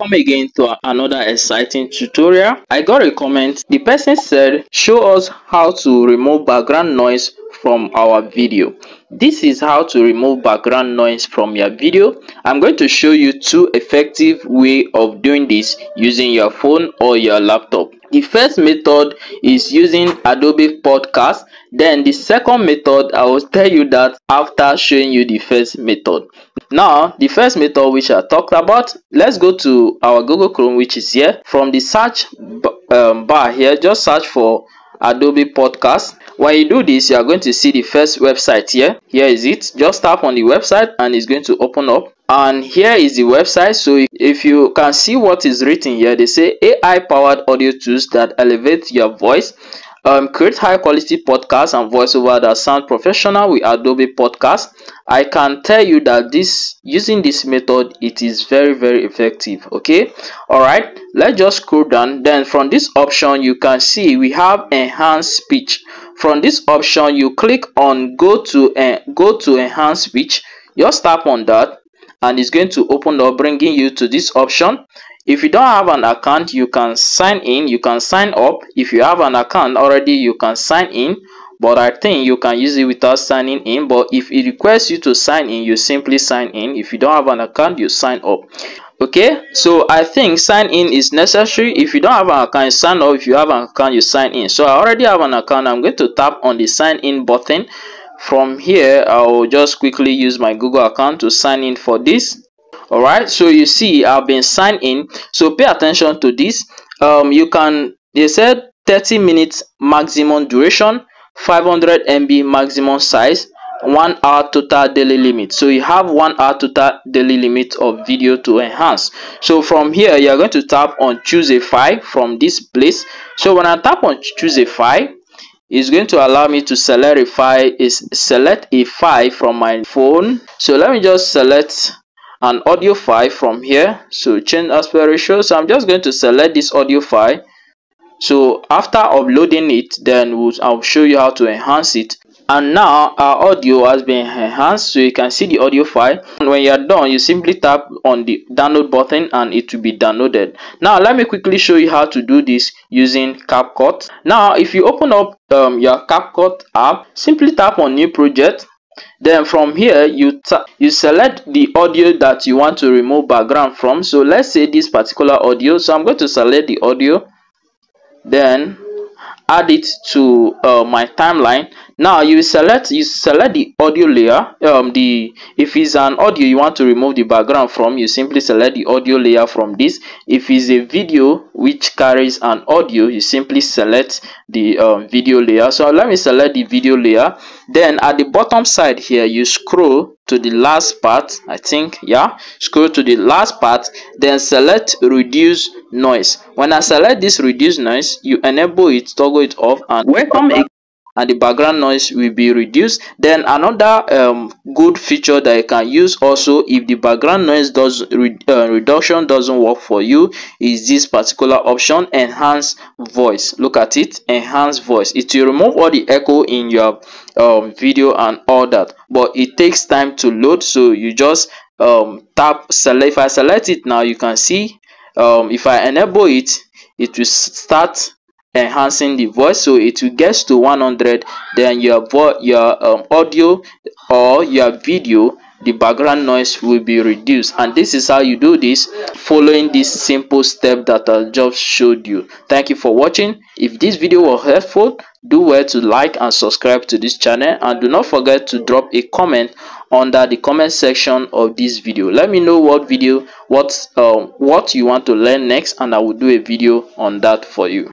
welcome again to another exciting tutorial. I got a comment. The person said show us how to remove background noise from our video. This is how to remove background noise from your video. I'm going to show you two effective way of doing this using your phone or your laptop. The first method is using adobe podcast. Then the second method i will tell you that after showing you the first method now the first method which i talked about let's go to our google chrome which is here. From the search um, bar here just search for adobe podcast. When you do this you are going to see the first website here. Here is it. Just tap on the website and it's going to open up. And here is the website. So if you can see what is written here they say ai powered audio tools that elevate your voice um, create high quality podcasts and voiceover that sound professional with Adobe Podcast. I can tell you that this using this method it is very very effective. Okay, all right. Let's just scroll down. Then from this option you can see we have enhanced speech. From this option you click on go to uh, go to enhance speech. Just tap on that and it's going to open up bringing you to this option if you don't have an account you can sign in. You can sign up. If you have an account already you can sign in. But i think you can use it without signing in. But if it requires you to sign in you simply sign in. If you don't have an account you sign up. Okay? So i think sign in is necessary. If you don't have an account sign up. If you have an account you sign in. So i already have an account. I'm going to tap on the sign in button. From here i'll just quickly use my google account to sign in for this all right so you see i've been signed in. So pay attention to this. Um you can they said 30 minutes maximum duration 500 mb maximum size one hour total daily limit. So you have one hour total daily limit of video to enhance. So from here you're going to tap on choose a file from this place. So when i tap on choose a file it's going to allow me to select a file is select a file from my phone. So let me just select an audio file from here so change aspect ratio so i'm just going to select this audio file. So after uploading it then we'll, i'll show you how to enhance it. And now our audio has been enhanced so you can see the audio file. And when you're done you simply tap on the download button and it will be downloaded. Now let me quickly show you how to do this using CapCut. Now if you open up um, your CapCut app simply tap on new project then from here you you select the audio that you want to remove background from. So let's say this particular audio. So i'm going to select the audio then add it to uh, my timeline now you select you select the audio layer um the if it's an audio you want to remove the background from you simply select the audio layer from this. If it's a video which carries an audio you simply select the um, video layer. So let me select the video layer. Then at the bottom side here you scroll to the last part i think yeah? Scroll to the last part then select reduce noise. When i select this reduce noise you enable it toggle it off and welcome and the background noise will be reduced. Then another um, good feature that you can use also if the background noise does re uh, reduction doesn't work for you is this particular option enhance voice. Look at it enhance voice. It will remove all the echo in your um, video and all that. But it takes time to load so you just um, tap select. If i select it now you can see um, if i enable it it will start enhancing the voice so it will get to 100 then your your um, audio or your video the background noise will be reduced. And this is how you do this following this simple step that i just showed you. Thank you for watching. If this video was helpful do well to like and subscribe to this channel. And do not forget to drop a comment under the comment section of this video. Let me know what video what um what you want to learn next and i will do a video on that for you